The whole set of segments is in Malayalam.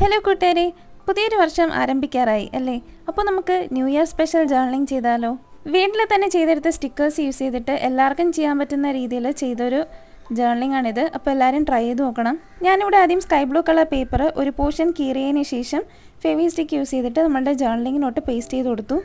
ഹലോ കൂട്ടുകാരെ. പുതിയൊരു വർഷം ആരംഭിക്കാറായി അല്ലേ? അപ്പോൾ നമുക്ക് ന്യൂ ഇയർ സ്പെഷ്യൽ ജേർണലിംഗ് ചെയ്താലോ? വീട്ടിൽ തന്നെ ചെയ്തെടുത്ത സ്റ്റിക്കേഴ്സ് യൂസ് ചെയ്തിട്ട് എല്ലാവർക്കും ചെയ്യാൻ പറ്റുന്ന രീതിയിൽ ചെയ്തൊരു ജേർണലിംഗ് ആണിത്. അപ്പോൾ എല്ലാവരും ട്രൈ ചെയ്ത് നോക്കണം. ഞാനിവിടെ ആദ്യം സ്കൈ ബ്ലൂ കളർ പേപ്പർ ഒരു പോർഷൻ കീറിയതിന് ശേഷം ഫെവി സ്റ്റിക്ക് യൂസ് ചെയ്തിട്ട് നമ്മളുടെ ജേർണലിങ്ങിനോട്ട് പേസ്റ്റ് ചെയ്ത് കൊടുത്തു.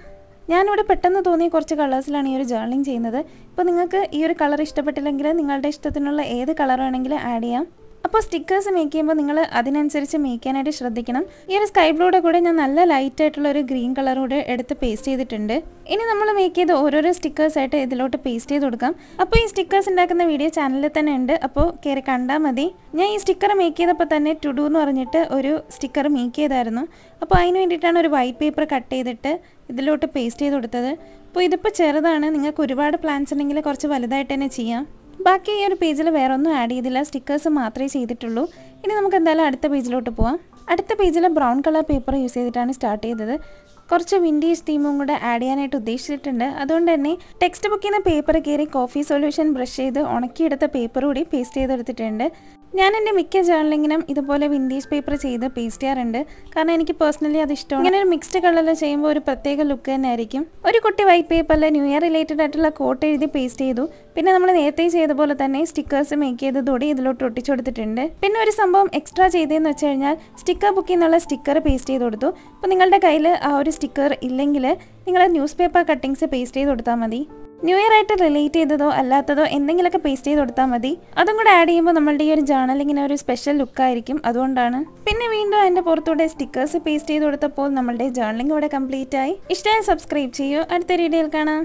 ഞാനിവിടെ പെട്ടെന്ന് തോന്നിയ കുറച്ച് കളേഴ്സിലാണ് ഈ ഒരു ജേർണലിംഗ് ചെയ്യുന്നത്. ഇപ്പോൾ നിങ്ങൾക്ക് ഈ ഒരു കളർ ഇഷ്ടപ്പെട്ടില്ലെങ്കിൽ നിങ്ങളുടെ ഇഷ്ടത്തിനുള്ള ഏത് കളർ വേണമെങ്കിലും ആഡ് ചെയ്യാം. അപ്പോൾ സ്റ്റിക്കേഴ്സ് മേക്ക് ചെയ്യുമ്പോൾ നിങ്ങൾ അതിനനുസരിച്ച് മേക്ക് ചെയ്യാനായിട്ട് ശ്രദ്ധിക്കണം. ഈ ഒരു സ്കൈ ബ്ലൂടെ കൂടെ ഞാൻ നല്ല ലൈറ്റ് ആയിട്ടുള്ള ഒരു ഗ്രീൻ കളർ കൂടെ എടുത്ത് പേസ്റ്റ് ചെയ്തിട്ടുണ്ട്. ഇനി നമ്മൾ മേക്ക് ചെയ്ത് ഓരോരോ സ്റ്റിക്കേഴ്സ് ആയിട്ട് ഇതിലോട്ട് പേസ്റ്റ് ചെയ്ത് കൊടുക്കാം. അപ്പോൾ ഈ സ്റ്റിക്കേഴ്സ് ഉണ്ടാക്കുന്ന വീഡിയോ ചാനലിൽ തന്നെ ഉണ്ട്. അപ്പോൾ കയറി കണ്ടാൽ മതി. ഞാൻ ഈ സ്റ്റിക്കർ മേക്ക് ചെയ്തപ്പോൾ തന്നെ ടുഡു എന്ന് പറഞ്ഞിട്ട് ഒരു സ്റ്റിക്കർ മേക്ക് ചെയ്തായിരുന്നു അപ്പോൾ അതിന് വേണ്ടിയിട്ടാണ് ഒരു വൈറ്റ് പേപ്പർ കട്ട് ചെയ്തിട്ട് ഇതിലോട്ട് പേസ്റ്റ് ചെയ്ത് കൊടുത്തത്. അപ്പോൾ ഇതിപ്പോൾ ചെറുതാണ്. നിങ്ങൾക്ക് ഒരുപാട് പ്ലാൻസ് ഉണ്ടെങ്കിൽ കുറച്ച് വലുതായിട്ട് തന്നെ ചെയ്യാം. ബാക്കി ഈ ഒരു പേജിൽ വേറെ ഒന്നും ആഡ് ചെയ്തില്ല. സ്റ്റിക്കേഴ്സ് മാത്രമേ ചെയ്തിട്ടുള്ളൂ. ഇനി നമുക്ക് എന്തായാലും അടുത്ത പേജിലോട്ട് പോവാം. അടുത്ത പേജിൽ ബ്രൗൺ കളർ പേപ്പർ യൂസ് ചെയ്തിട്ടാണ് സ്റ്റാർട്ട് ചെയ്തത്. കുറച്ച് വിൻഡേജ് തീമും കൂടെ ആഡ് ചെയ്യാനായിട്ട് ഉദ്ദേശിച്ചിട്ടുണ്ട്. അതുകൊണ്ട് തന്നെ ടെക്സ്റ്റ് ബുക്കിൽ നിന്ന് പേപ്പർ കയറി കോഫി സൊല്യൂഷൻ ബ്രഷ് ചെയ്ത് ഉണക്കിയെടുത്ത പേപ്പർ കൂടി പേസ്റ്റ് ചെയ്തെടുത്തിട്ടുണ്ട്. ഞാൻ എന്റെ മിക്ക ജേർണലിങ്ങിനും ഇതുപോലെ വിന്റേജ് പേപ്പർ ചെയ്ത് പേസ്റ്റ് ചെയ്യാറുണ്ട്. കാരണം എനിക്ക് പേഴ്സണലി അത് ഇഷ്ടമാണ്. ഇങ്ങനെ ഒരു മിക്സ്ഡ് കളറിൽ ചെയ്യുമ്പോൾ ഒരു പ്രത്യേക ലുക്ക് തന്നെ ആയിരിക്കും ഒരു കുട്ടി വൈറ്റ് പേപ്പറിൽ ന്യൂ ഇയർ റിലേറ്റഡ് ആയിട്ടുള്ള കോട്ട് എഴുതി പേസ്റ്റ് ചെയ്തു. പിന്നെ നമ്മൾ നേരത്തെ ചെയ്ത പോലെ തന്നെ സ്റ്റിക്കേഴ്സ് മേക്ക് ചെയ്തതോടെ ഇതിലോട്ട് ഒട്ടിച്ചു കൊടുത്തിട്ടുണ്ട്. പിന്നെ ഒരു സംഭവം എക്സ്ട്രാ ചെയ്തതെന്ന് വെച്ച് കഴിഞ്ഞാൽ സ്റ്റിക്കർ ബുക്കിൽ നിന്നുള്ള സ്റ്റിക്കർ പേസ്റ്റ് ചെയ്ത് കൊടുത്തു. അപ്പോൾ നിങ്ങളുടെ കയ്യിൽ ആ ഒരു സ്റ്റിക്കർ ഇല്ലെങ്കിൽ നിങ്ങൾ ന്യൂസ് പേപ്പർ കട്ടിങ്സ് പേസ്റ്റ് ചെയ്ത് കൊടുത്താൽ മതി. ന്യൂ ഇയർ ആയിട്ട് റിലേറ്റ് ചെയ്തതോ അല്ലാത്തതോ എന്തെങ്കിലുമൊക്കെ പേസ്റ്റ് ചെയ്ത് കൊടുത്താൽ മതി. അതും കൂടെ ആഡ് ചെയ്യുമ്പോൾ നമ്മളുടെ ഈ ഒരു ജേണൽ ഇങ്ങനെ ഒരു സ്പെഷ്യൽ ലുക്കായിരിക്കും അതുകൊണ്ടാണ്. പിന്നെ വീണ്ടും അതിന്റെ പുറത്തൂടെ സ്റ്റിക്കേഴ്സ് പേസ്റ്റ് ചെയ്ത് കൊടുത്തപ്പോൾ നമ്മളുടെ ജേണലിംഗ് ഇവിടെ കംപ്ലീറ്റ് ആയി. ഇഷ്ടമായി സബ്സ്ക്രൈബ് ചെയ്യൂ. അടുത്ത വീഡിയോയിൽ കാണാം.